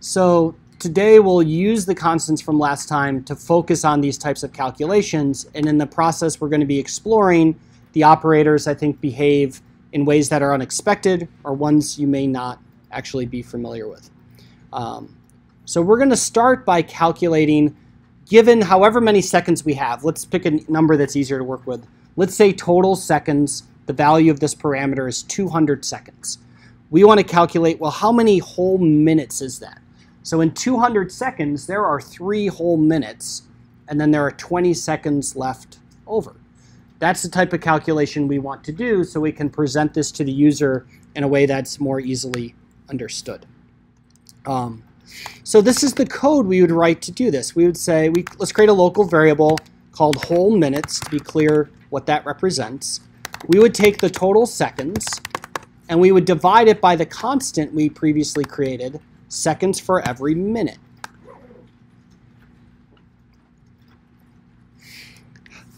So today we'll use the constants from last time to focus on these types of calculations. And in the process, we're going to be exploring the operators I think behave in ways that are unexpected or ones you may not actually be familiar with. Um, so we're going to start by calculating, given however many seconds we have, let's pick a number that's easier to work with. Let's say total seconds, the value of this parameter is 200 seconds. We want to calculate, well, how many whole minutes is that? So in 200 seconds, there are three whole minutes, and then there are 20 seconds left over. That's the type of calculation we want to do so we can present this to the user in a way that's more easily understood. Um, so this is the code we would write to do this. We would say, we, let's create a local variable called whole minutes to be clear what that represents. We would take the total seconds and we would divide it by the constant we previously created, seconds for every minute.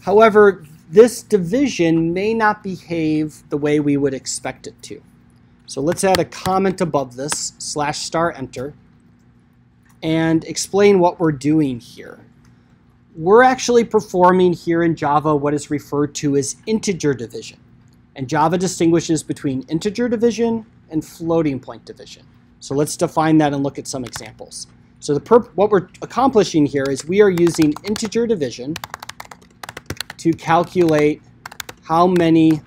However, this division may not behave the way we would expect it to. So let's add a comment above this, slash star enter, and explain what we're doing here. We're actually performing here in Java what is referred to as integer division. And Java distinguishes between integer division and floating point division. So let's define that and look at some examples. So what we're accomplishing here is we are using integer division to calculate how many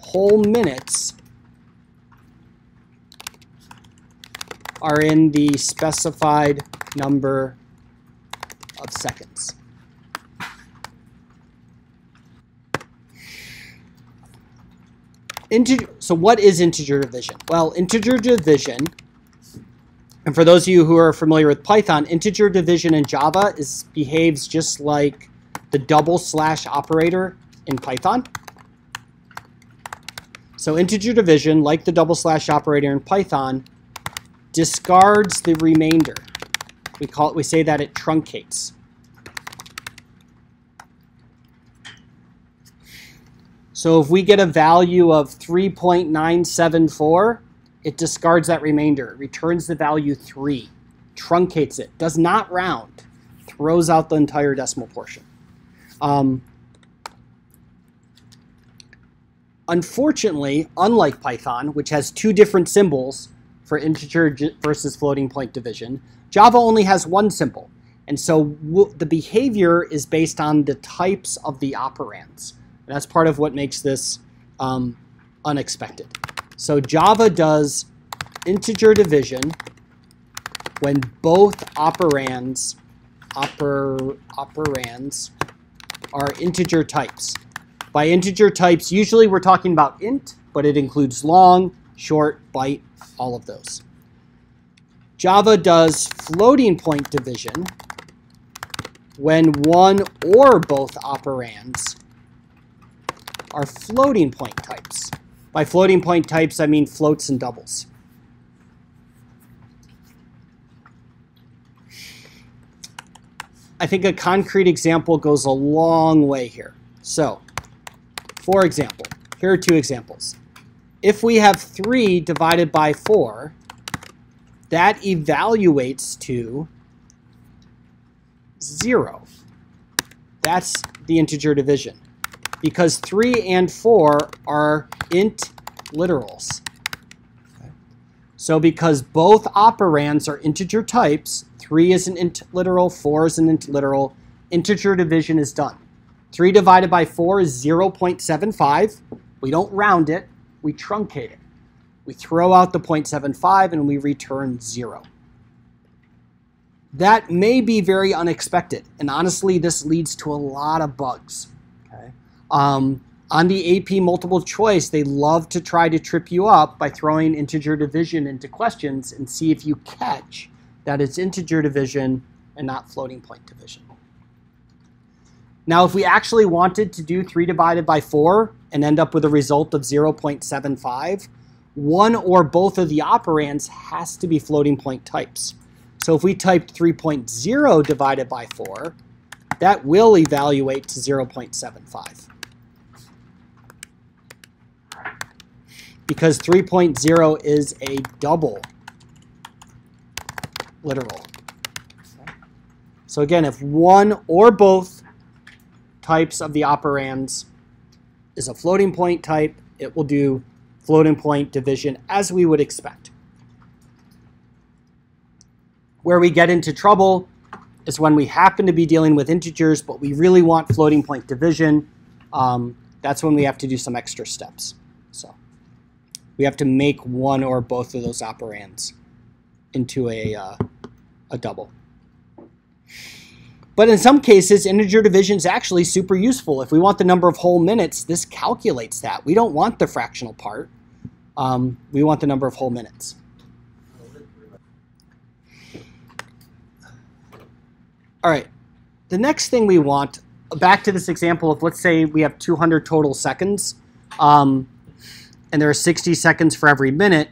whole minutes are in the specified number of seconds. Integer, so what is integer division? Well, integer division, and for those of you who are familiar with Python, integer division in Java is behaves just like the double slash operator in Python. So integer division, like the double slash operator in Python, discards the remainder. We call it, we say that it truncates. So if we get a value of 3.974, it discards that remainder. It returns the value 3, truncates it, does not round, throws out the entire decimal portion. Um, unfortunately, unlike Python, which has two different symbols for integer versus floating point division, Java only has one symbol. And so the behavior is based on the types of the operands. And that's part of what makes this um, unexpected. So Java does integer division when both operands oper, operands are integer types. By integer types, usually we're talking about int, but it includes long, short, byte, all of those. Java does floating point division when one or both operands are floating point types. By floating point types, I mean floats and doubles. I think a concrete example goes a long way here. So, for example, here are two examples. If we have 3 divided by 4, that evaluates to 0. That's the integer division. Because 3 and 4 are int literals. So because both operands are integer types, 3 is an int literal, 4 is an int literal. Integer division is done. 3 divided by 4 is 0.75. We don't round it, we truncate it. We throw out the 0.75 and we return 0. That may be very unexpected, and honestly, this leads to a lot of bugs. Um, on the AP multiple choice, they love to try to trip you up by throwing integer division into questions and see if you catch that it's integer division and not floating point division. Now, if we actually wanted to do 3 divided by 4 and end up with a result of 0.75, one or both of the operands has to be floating point types. So if we typed 3.0 divided by 4, that will evaluate to 0.75. Because 3.0 is a double literal. So again, if one or both types of the operands is a floating point type, it will do floating point division as we would expect. Where we get into trouble is when we happen to be dealing with integers, but we really want floating point division. Um, that's when we have to do some extra steps. We have to make one or both of those operands into a, uh, a double. But in some cases, integer division is actually super useful. If we want the number of whole minutes, this calculates that. We don't want the fractional part. Um, we want the number of whole minutes. All right, the next thing we want, back to this example of let's say we have 200 total seconds, um, and there are 60 seconds for every minute.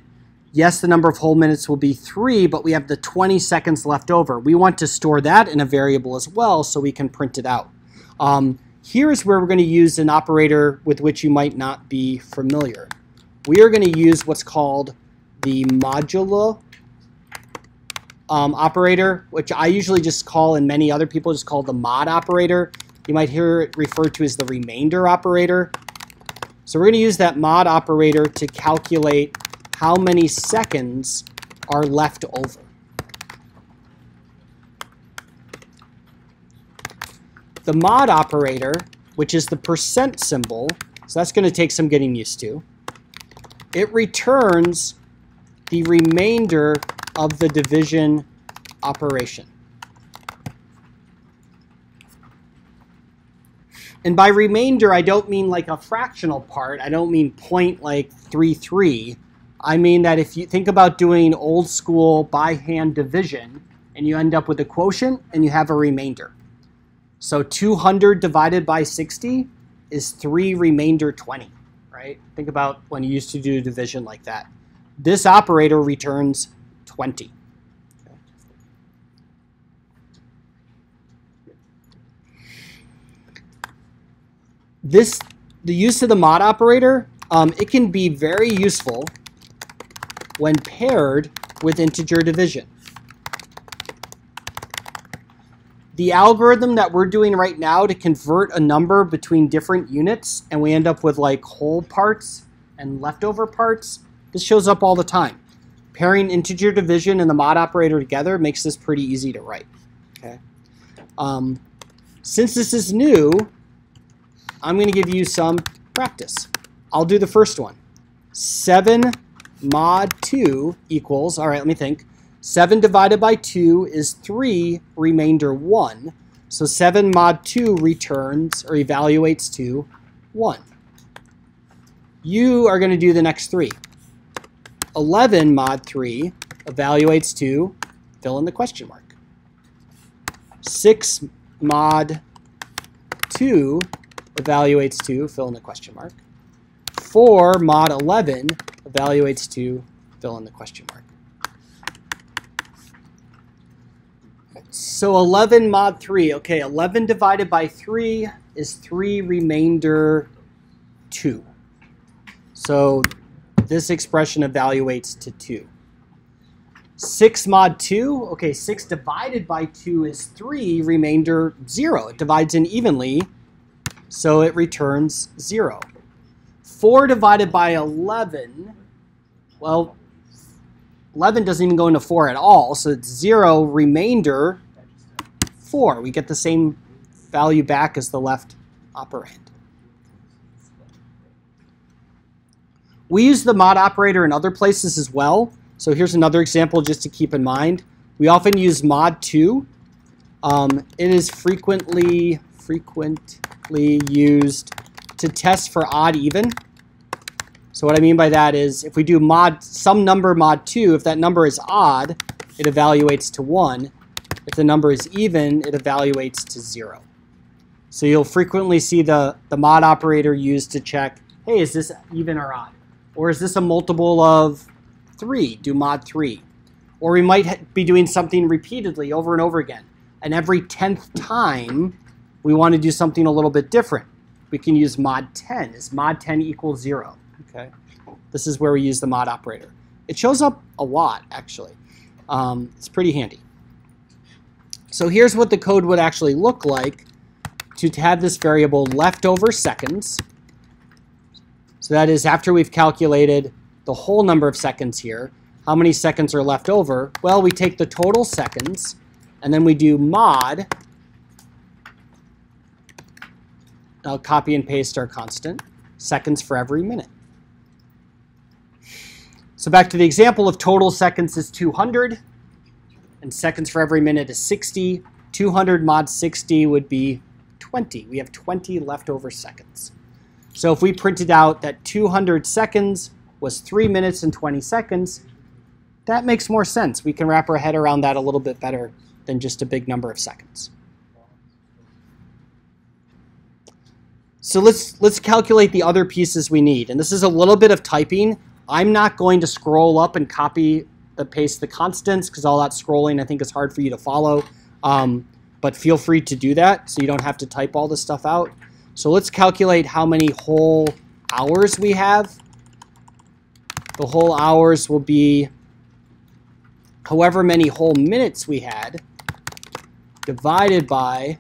Yes, the number of whole minutes will be three, but we have the 20 seconds left over. We want to store that in a variable as well so we can print it out. Um, here's where we're going to use an operator with which you might not be familiar. We are going to use what's called the modulo um, operator, which I usually just call, and many other people just call the mod operator. You might hear it referred to as the remainder operator. So we're going to use that mod operator to calculate how many seconds are left over. The mod operator, which is the percent symbol, so that's going to take some getting used to, it returns the remainder of the division operation. And by remainder, I don't mean like a fractional part. I don't mean point like 3, 3. I mean that if you think about doing old school by hand division, and you end up with a quotient and you have a remainder. So 200 divided by 60 is 3 remainder 20, right? Think about when you used to do division like that. This operator returns 20. This, the use of the mod operator, um, it can be very useful when paired with integer division. The algorithm that we're doing right now to convert a number between different units and we end up with like whole parts and leftover parts, this shows up all the time. Pairing integer division and the mod operator together makes this pretty easy to write. Okay. Um, since this is new, I'm going to give you some practice. I'll do the first one. 7 mod 2 equals, all right, let me think. 7 divided by 2 is 3, remainder 1. So 7 mod 2 returns or evaluates to 1. You are going to do the next three. 11 mod 3 evaluates to fill in the question mark. 6 mod 2 evaluates to fill in the question mark. 4 mod 11 evaluates to fill in the question mark. So 11 mod 3. Okay, 11 divided by 3 is 3 remainder 2. So this expression evaluates to 2. 6 mod 2, okay, 6 divided by 2 is 3, remainder 0. It divides in evenly, so it returns 0. 4 divided by 11, well, 11 doesn't even go into 4 at all, so it's 0, remainder 4. We get the same value back as the left operand. We use the mod operator in other places as well. So here's another example just to keep in mind. We often use mod 2. Um, it is frequently frequently used to test for odd even. So what I mean by that is if we do mod some number mod 2, if that number is odd, it evaluates to 1. If the number is even, it evaluates to 0. So you'll frequently see the, the mod operator used to check, hey, is this even or odd? Or is this a multiple of 3? Do mod 3. Or we might be doing something repeatedly over and over again. And every 10th time, we want to do something a little bit different. We can use mod 10. Is mod 10 equals 0? Okay. This is where we use the mod operator. It shows up a lot, actually. Um, it's pretty handy. So here's what the code would actually look like to have this variable leftover seconds. So that is after we've calculated the whole number of seconds here, how many seconds are left over? Well, we take the total seconds, and then we do mod. I'll copy and paste our constant, seconds for every minute. So back to the example of total seconds is 200, and seconds for every minute is 60. 200 mod 60 would be 20. We have 20 leftover seconds. So if we printed out that 200 seconds was 3 minutes and 20 seconds, that makes more sense. We can wrap our head around that a little bit better than just a big number of seconds. So let's let's calculate the other pieces we need. And this is a little bit of typing. I'm not going to scroll up and copy the paste the constants because all that scrolling I think is hard for you to follow. Um, but feel free to do that so you don't have to type all this stuff out. So let's calculate how many whole hours we have. The whole hours will be however many whole minutes we had divided by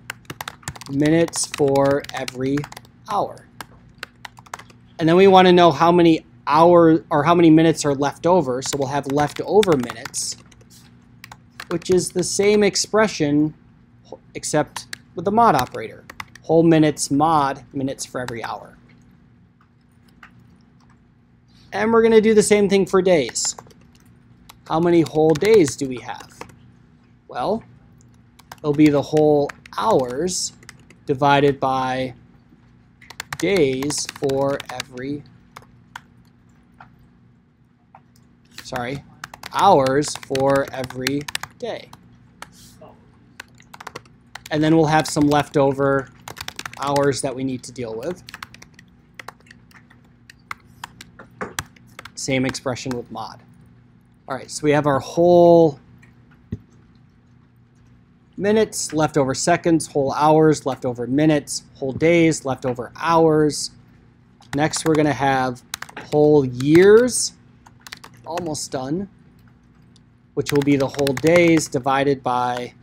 minutes for every hour. And then we want to know how many hours or how many minutes are left over. So we'll have leftover minutes, which is the same expression except with the mod operator. Whole minutes mod minutes for every hour. And we're going to do the same thing for days. How many whole days do we have? Well, it'll be the whole hours divided by days for every, sorry, hours for every day. And then we'll have some leftover hours that we need to deal with. Same expression with mod. All right, so we have our whole minutes, leftover seconds, whole hours, leftover minutes, whole days, leftover hours. Next, we're going to have whole years, almost done, which will be the whole days divided by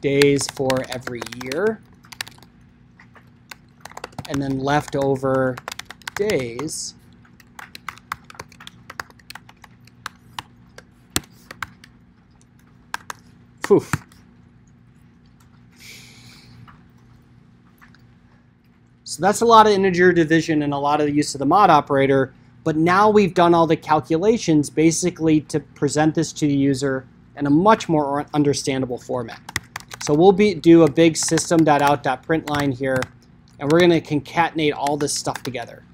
days for every year. And then leftover days Poof. So that's a lot of integer division and a lot of the use of the mod operator. But now we've done all the calculations basically to present this to the user in a much more understandable format. So we'll be, do a big system.out.println here, and we're going to concatenate all this stuff together.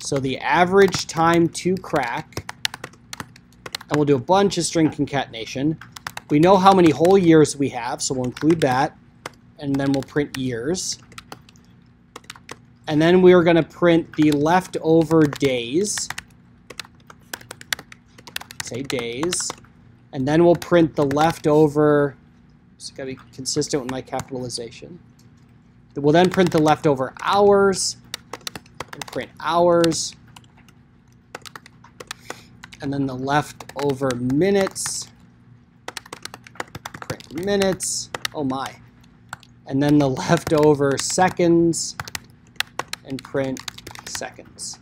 So the average time to crack, and we'll do a bunch of string concatenation. We know how many whole years we have, so we'll include that, and then we'll print years. And then we're going to print the leftover days. Say days. And then we'll print the leftover, it's got to be consistent with my capitalization. We'll then print the leftover hours, and print hours, and then the leftover minutes, print minutes, oh my, and then the leftover seconds, and print seconds.